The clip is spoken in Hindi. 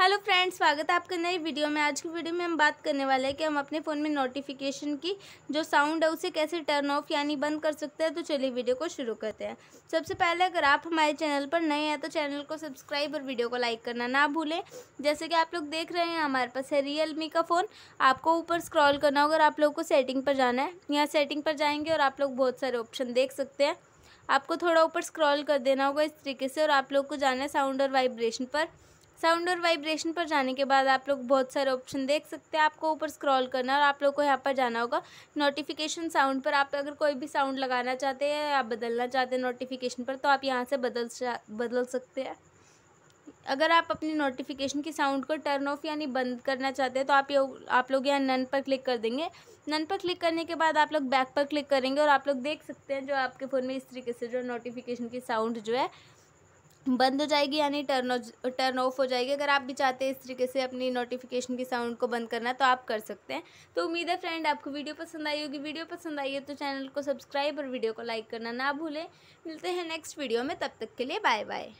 हेलो फ्रेंड्स, स्वागत है आपके नई वीडियो में। आज की वीडियो में हम बात करने वाले हैं कि हम अपने फ़ोन में नोटिफिकेशन की जो साउंड है, उसे कैसे टर्न ऑफ़ यानी बंद कर सकते हैं। तो चलिए वीडियो को शुरू करते हैं। सबसे पहले, अगर आप हमारे चैनल पर नए हैं तो चैनल को सब्सक्राइब और वीडियो को लाइक करना ना भूलें। जैसे कि आप लोग देख रहे हैं, हमारे पास है रियल का फ़ोन आपको ऊपर स्क्रॉल करना होगा आप लोग को सेटिंग पर जाना है। यहाँ सेटिंग पर जाएँगे और आप लोग बहुत सारे ऑप्शन देख सकते हैं। आपको थोड़ा ऊपर स्क्रॉल कर देना होगा इस तरीके से और आप लोग को जाना है साउंड और वाइब्रेशन पर। साउंड और वाइब्रेशन पर जाने के बाद आप लोग बहुत सारे ऑप्शन देख सकते हैं। आपको ऊपर स्क्रॉल करना और आप लोग को यहाँ पर जाना होगा। नोटिफिकेशन साउंड पर आप अगर कोई भी साउंड लगाना चाहते हैं या बदलना चाहते हैं नोटिफिकेशन पर तो आप यहाँ से बदल बदल सकते हैं। अगर आप अपनी नोटिफिकेशन की साउंड को टर्न ऑफ़ यानी बंद करना चाहते हैं तो आप ये, आप लोग यहाँ नन पर क्लिक कर देंगे। नन पर क्लिक करने के बाद आप लोग बैक पर क्लिक करेंगे और आप लोग देख सकते हैं जो आपके फ़ोन में इस तरीके से जो नोटिफिकेशन की साउंड जो है बंद हो जाएगी यानी टर्न टर्न ऑफ़ हो जाएगी। अगर आप भी चाहते हैं इस तरीके से अपनी नोटिफिकेशन की साउंड को बंद करना तो आप कर सकते हैं। तो उम्मीद है फ्रेंड आपको वीडियो पसंद आई होगी। वीडियो पसंद आई है तो चैनल को सब्सक्राइब और वीडियो को लाइक करना ना भूलें। मिलते हैं नेक्स्ट वीडियो में। तब तक के लिए बाय बाय